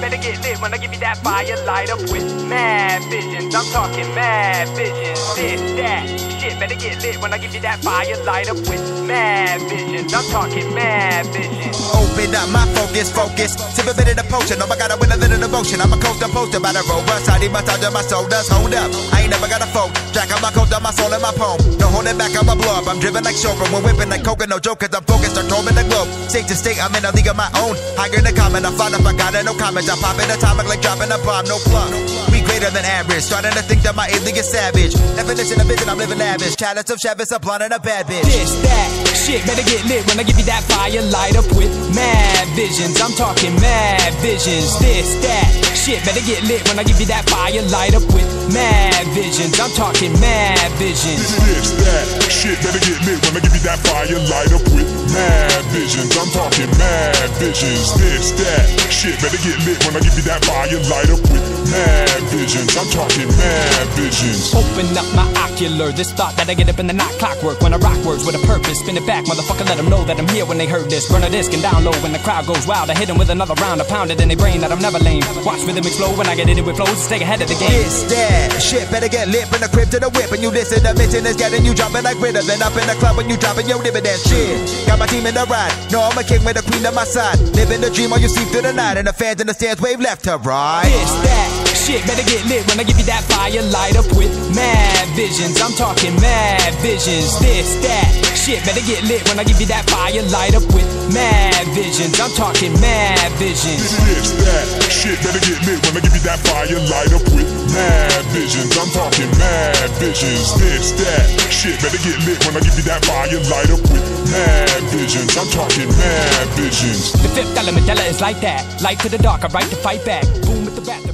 better get lit when I give you that fire light up with mad visions. I'm talking mad visions. This, that, shit better get lit when I give you that fire light up with mad visions. I'm talking mad visions. Open up my focus, focus. Tip a bit of the potion. Oh, I got to win a little devotion. I'm a coaster poster by the robust. I need massage on my shoulders. Hold up. I ain't never got a fold. Jack on my coat, on my soul and my poem. No holding back, I'm a blow up. I'm driven like chauffeur. When whipping like coca, no joke, cause I'm focused. I'm roaming the globe. State to state, I'm in a league of my own. Higher than common. I find if I got it, no comments. I pop in atomic like dropping a bomb. No plug. We greater than average. Starting to think that my alien is savage. Definition of vision, I'm living lavish. Chalice of Chavez, a blonde and a bad bitch. This, that, shit better get lit when I give you that fire light up with mad visions. I'm talking mad visions. This, that, shit better get lit when I give you that fire light up with mad visions. I'm talking mad visions. This, that, shit better get lit when I give you that fire light up with mad visions. I'm talking mad visions. This, that, shit better get lit when I give you that fire light up with mad visions. I'm talking mad visions. Open up my ocular. This thought that I get up in the night clockwork when I rock words with a purpose. Spin it back, motherfucker, let them know that I'm here when they heard this. Burn a disc and download when the crowd goes wild. I hit them with another round. I pound it in their brain that I'm never lame. Watch rhythm explode when I get in it with flows. Stay ahead of the game. This, that, shit better get lit from the crib to the whip. And you listen, the mission is getting you jumping like rhythm. Then up in the club when you dropping your dividend shit. Got my team in the ride. No, I'm a king with a queen on my side. Living the dream while you sleep through the night. And the fans in the stands wave left to right. This, that, shit better get lit when I give you that fire light up with mad visions. I'm talking mad visions. This, that, shit better get lit when I give you that fire light up with mad visions. I'm talking mad visions. This, that, shit better get lit when I give you that fire light up with mad visions. I'm talking mad visions. This, that, shit better get lit when I give you that fire light up with mad visions. I'm talking mad visions. The fifth element, Della is like that. Light to the dark, I right to fight back. Boom with the bat.